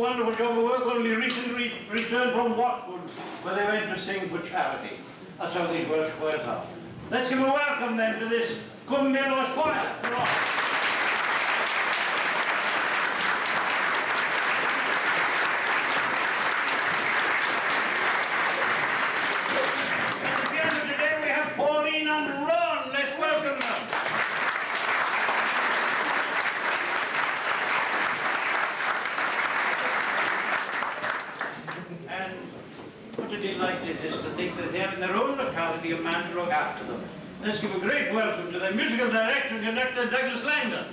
wonderful job of work, only recently returned from Watford, where they went to sing for charity. That's how these Welsh choirs are. Let's give a welcome then to this Cwmbelo Choir. Man to look after them. Let's give a great welcome to the musical director and conductor, Douglas Langdon.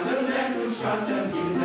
Schatten, wenn du Schatten